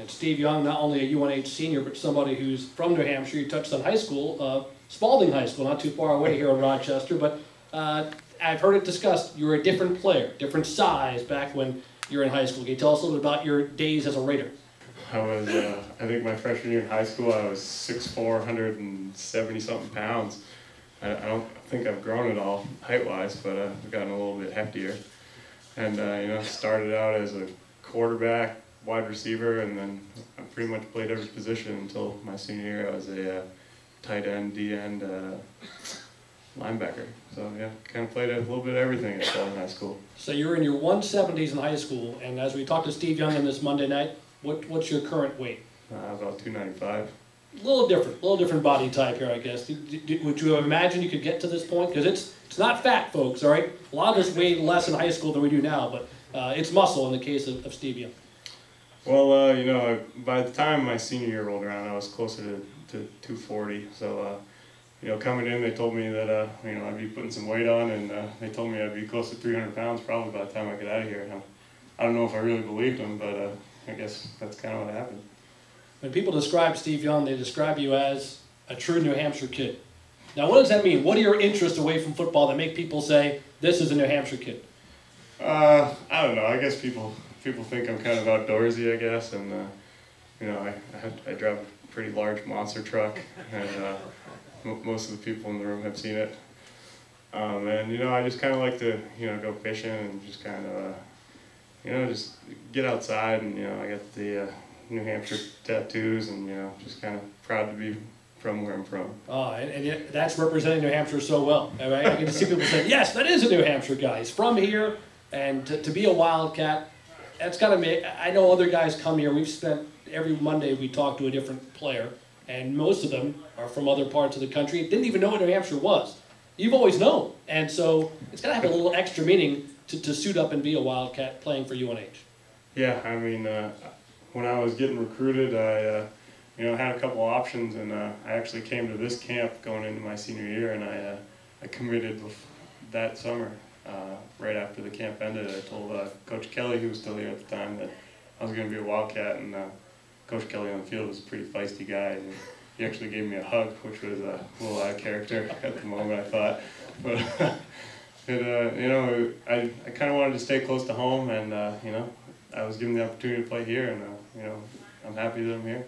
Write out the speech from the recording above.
And Steve Young, not only a UNH senior, but somebody who's from New Hampshire. You touched on high school, uh, Spaulding High School, not too far away here in Rochester. But uh, I've heard it discussed. You were a different player, different size back when you were in high school. Can you tell us a little bit about your days as a Raider? I was, uh, I think my freshman year in high school, I was 6'4", 170 something pounds. I, I don't think I've grown at all height-wise, but uh, I've gotten a little bit heftier. And uh, you know, started out as a quarterback, wide receiver, and then I pretty much played every position until my senior year. I was a uh, tight end, D end, uh, linebacker. So yeah, kind of played a little bit of everything at Spaulding High School. So you were in your 170s in high school, and as we talked to Steve Young on this Monday night, what, what's your current weight? Uh, about 295. A little different, a little different body type here, I guess. Would you imagine you could get to this point? Because it's, it's not fat, folks, all right? A lot of us weighed less in high school than we do now, but uh, it's muscle in the case of, of Steve Young. Well, uh, you know, by the time my senior year rolled around, I was closer to, to 240. So, uh, you know, coming in, they told me that, uh, you know, I'd be putting some weight on, and uh, they told me I'd be close to 300 pounds probably by the time I get out of here. And I don't know if I really believed them, but uh, I guess that's kind of what happened. When people describe Steve Young, they describe you as a true New Hampshire kid. Now, what does that mean? What are your interests away from football that make people say, this is a New Hampshire kid? Uh, I don't know. I guess people people think I'm kind of outdoorsy, I guess, and uh, you know, I I, I drive a pretty large monster truck, and uh, most of the people in the room have seen it. Um, and you know, I just kind of like to you know go fishing and just kind of uh, you know just get outside, and you know, I got the uh, New Hampshire tattoos, and you know, just kind of proud to be from where I'm from. Uh, and, and yet that's representing New Hampshire so well. I can see people saying, yes, that is a New Hampshire guy. He's from here, and to, to be a Wildcat, that's got to make. I know other guys come here. We've spent every Monday we talk to a different player, and most of them are from other parts of the country. Didn't even know what New Hampshire was. You've always known, and so it's got to have a little extra meaning to, to suit up and be a Wildcat playing for UNH. Yeah, I mean, uh, when I was getting recruited, I, uh, you know, had a couple options, and uh, I actually came to this camp going into my senior year, and I, uh, I committed that summer. Uh, right after the camp ended, I told uh, Coach Kelly, who was still here at the time, that I was going to be a Wildcat, and uh, Coach Kelly on the field was a pretty feisty guy, and he actually gave me a hug, which was a little out of character at the moment, I thought, but. It, uh, you know, I, I kind of wanted to stay close to home, and uh, you know, I was given the opportunity to play here, and uh, you know, I'm happy that I'm here.